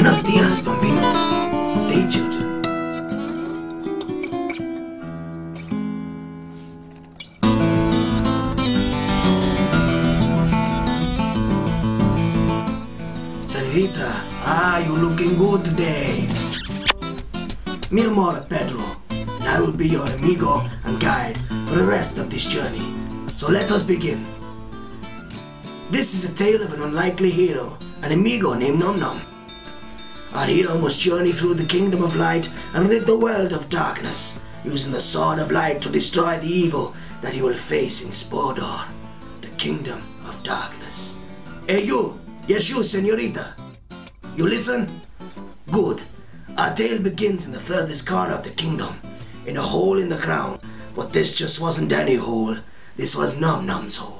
Buenos dias, bambinos. Day, children. Senorita, ah, you looking good today. Mi amor, Pedro, and I will be your amigo and guide for the rest of this journey. So let us begin. This is a tale of an unlikely hero, an amigo named Num Num. Our hero must journey through the kingdom of light and rid the world of darkness, using the sword of light to destroy the evil that he will face in Spodor, the kingdom of darkness. Hey you! Yes you, senorita! You listen? Good. Our tale begins in the furthest corner of the kingdom, in a hole in the ground. But this just wasn't any hole. This was Num Num's hole.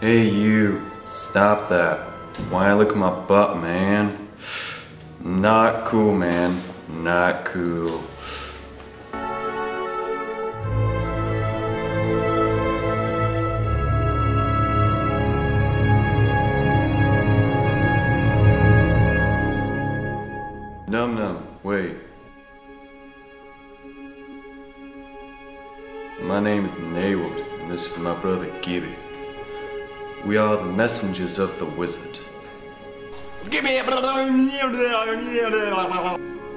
Hey you, stop that. Why look at my butt, man? Not cool, man. Not cool. Num num, wait. My name is Naywood, and this is my brother Gibby. We are the messengers of the wizard.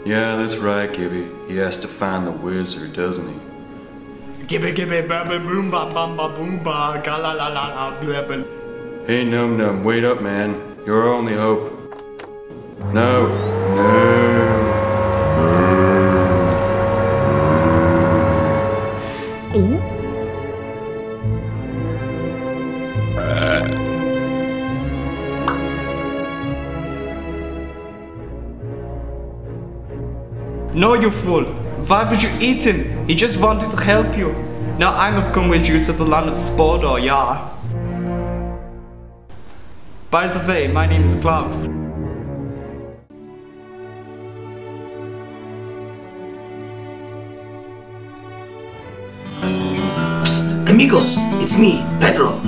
Yeah, that's right, Gibby. He has to find the wizard, doesn't he? Gibby gibby babby boom ba bum ba boom ba ga la la la blah. Hey, Num Num, wait up, man. You're our only hope. No. No, you fool! Why would you eat him? He just wanted to help you. Now I must come with you to the land of Spodor, yeah. By the way, my name is Klaus. Psst, amigos, it's me, Pedro.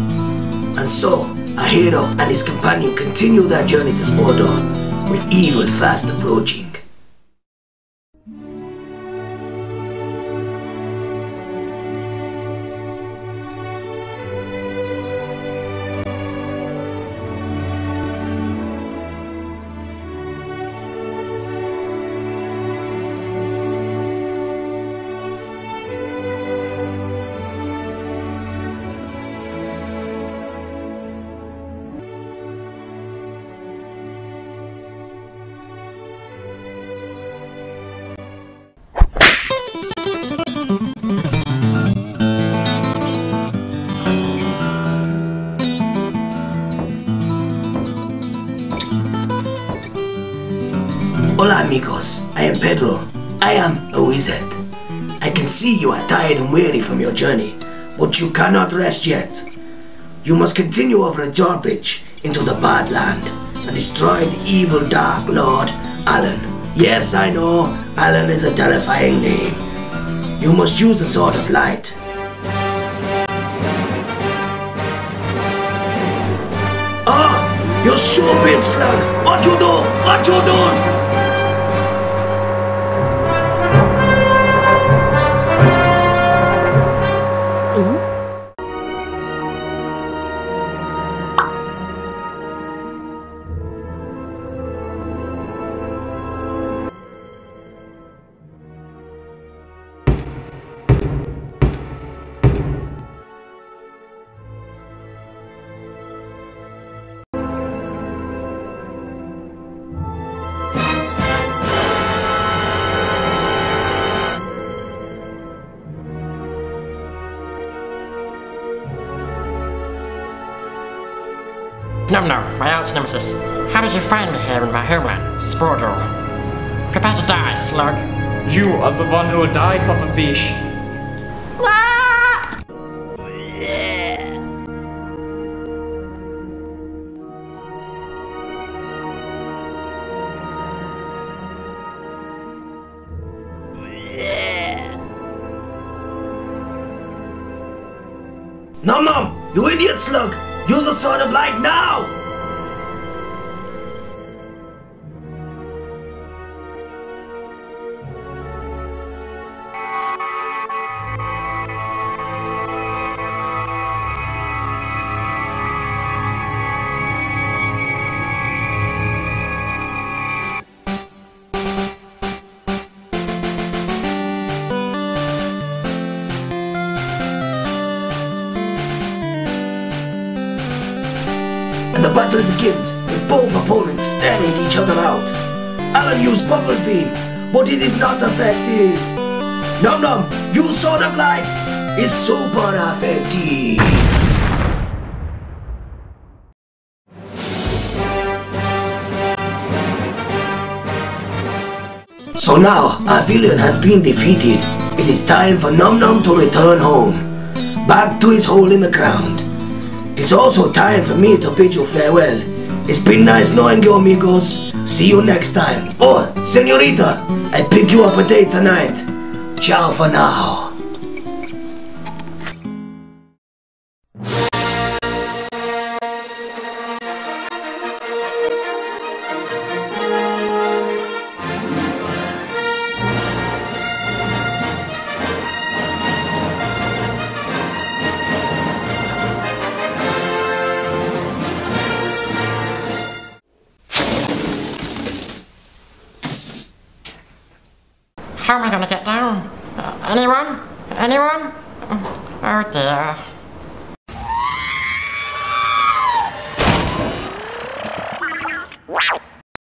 And so, our hero and his companion continue their journey to Mordor, with evil fast approaching. Amigos, I am Pedro. I am a wizard. I can see you are tired and weary from your journey, but you cannot rest yet. You must continue over a drawbridge into the bad land and destroy the evil dark lord, Alan. Yes, I know, Alan is a terrifying name. You must use the sword of light. Ah! You stupid slug! What you do? What you do? Num Num, my arch nemesis. How did you find me here in my homeland, Spordor? Prepare to die, slug. You are the one who will die, pufferfish. Nom Nom! You idiot slug! Use the sword of light now! Battle begins with both opponents staring each other out. Alan used Bubble Beam, but it is not effective. Num Num, use Sword of Light, is super effective. So now, our villain has been defeated. It is time for Num Num to return home, back to his hole in the ground. It's also time for me to bid you farewell. It's been nice knowing you, amigos. See you next time. Oh, senorita, I pick you up a date tonight. Ciao for now. How am I gonna get down? Uh, anyone? Anyone? Oh dear.